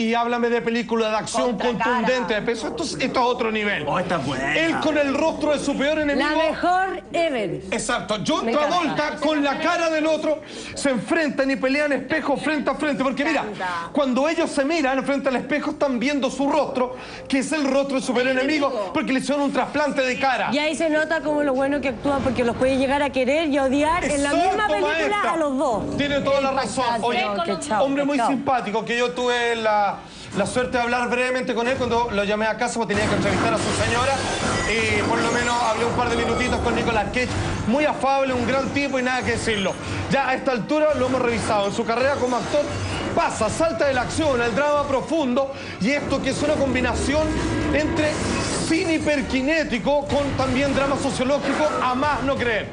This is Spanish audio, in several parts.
Y háblame de película de acción contundente, peso. Esto es, esto es otro nivel. Oh, está buena. Él con el rostro de su peor enemigo. La mejor ever. Exacto. John Me Travolta encanta. con la cara del otro se enfrentan y pelean espejo frente a frente. Porque mira, cuando ellos se miran frente al espejo están viendo su rostro, que es el rostro de su peor enemigo, porque le hicieron un trasplante de cara. Y ahí se nota como lo bueno que actúa porque los puede llegar a querer y odiar en la Exacto, misma película maestra. a los dos. Tiene toda la razón. Oye, hombre muy simpático, que yo tuve la, la suerte de hablar brevemente con él cuando lo llamé a casa porque tenía que entrevistar a su señora. Y por lo menos hablé un par de minutitos con Nicolas Cage. Muy afable, un gran tipo y nada que decirlo. Ya a esta altura lo hemos revisado. En su carrera como actor pasa, salta de la acción al drama profundo y esto que es una combinación entre cine hiperkinético con también drama sociológico a más no creer.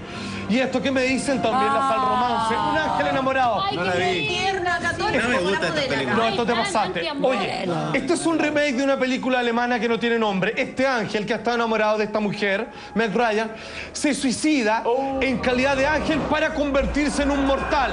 Y esto que me dicen también la sal romance, un ángel enamorado. No la vi. tierna, católica. No me gusta esta película. No, esto te pasaste. Oye, esto es un remake de una película alemana que no tiene nombre. Este ángel que está enamorado de esta mujer, Meg Ryan, se suicida en calidad de ángel para convertirse en un mortal.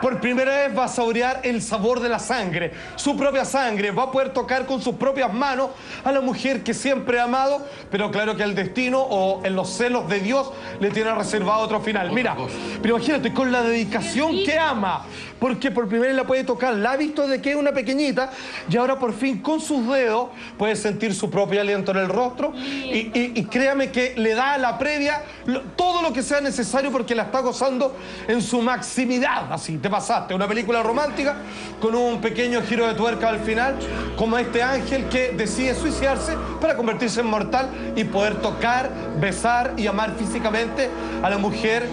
Por primera vez va a saborear el sabor de la sangre, su propia sangre. Va a poder tocar con sus propias manos a la mujer que siempre ha amado, pero claro que el destino o en los celos de Dios le tiene reservado otro final. Mira, pero imagínate, con la dedicación que ama, porque por primera vez la puede tocar, la ha visto de que es una pequeñita y ahora por fin con sus dedos puede sentir su propio aliento en el rostro y, y- y créame que le da a la previa lo- todo lo que sea necesario porque la está gozando en su maximidad. Así, te pasaste. Una película romántica con un pequeño giro de tuerca al final, como este ángel que decide suicidarse para convertirse en mortal y poder tocar, besar y amar físicamente a la mujer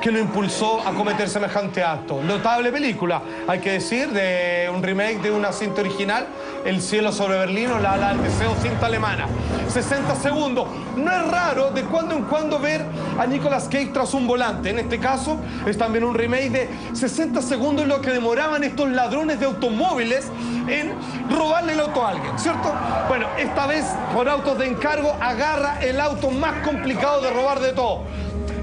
que lo impulsó a cometer semejante acto. Notable película, hay que decir, de un remake de una cinta original, El cielo sobre Berlín o La ala del deseo, cinta alemana. 60 segundos. No es raro de cuando en cuando ver a Nicolas Cage tras un volante. En este caso es también un remake de 60 segundos lo que demoraban estos ladrones de automóviles en robarle el auto a alguien, ¿cierto? Bueno, esta vez por autos de encargo agarra el auto más complicado de robar de todo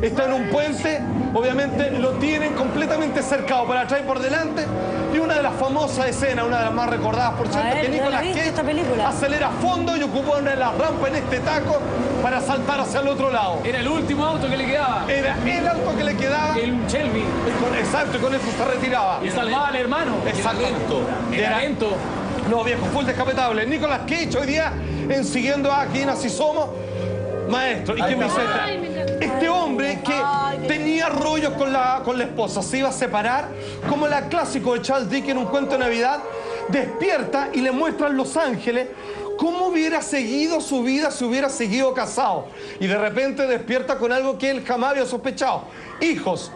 está en un puente, obviamente lo tienen completamente cercado para atrás y por delante. Y una de las famosas escenas, una de las más recordadas, por cierto, ver, que ¿no la Nicolas Cage esta película? acelera a fondo y ocupa una de las rampas en este taco para saltar hacia el otro lado. Era el último auto que le quedaba. Era el auto que le quedaba. El Shelby. exacto, y con eso se retiraba. Y salvaba al hermano. Exacto. Era lento. No, viejo, full descapetable. Nicolas Cage hoy día en Siguiendo a Quien Así Somos, maestro. ¿Y qué me dice con la, con la esposa, se iba a separar, como la clásico de Charles Dickens, un cuento de Navidad, despierta y le muestran Los Ángeles cómo hubiera seguido su vida si hubiera seguido casado. Y de repente despierta con algo que él jamás había sospechado. Hijos.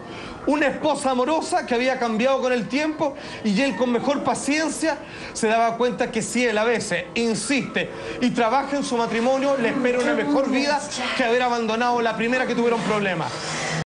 Una esposa amorosa que había cambiado con el tiempo y él con mejor paciencia se daba cuenta que si él a veces insiste y trabaja en su matrimonio, le espera una mejor vida que haber abandonado la primera que tuvieron problemas.